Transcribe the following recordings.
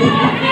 Yeah.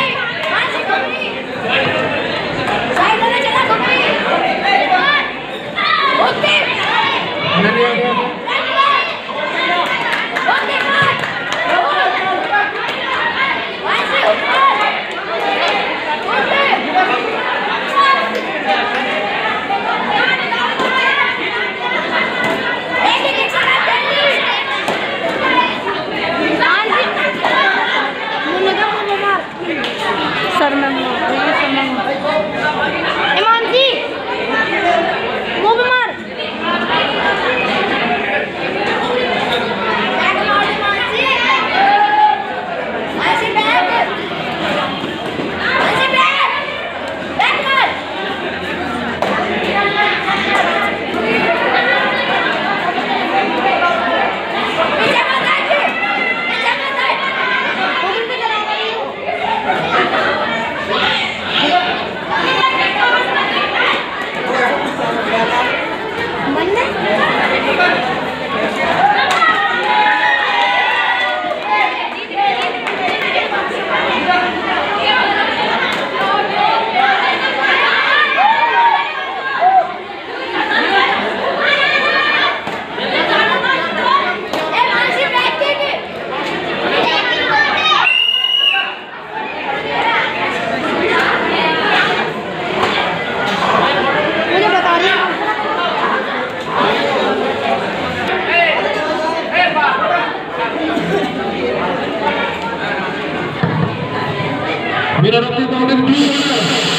मेरा रत्ती counting to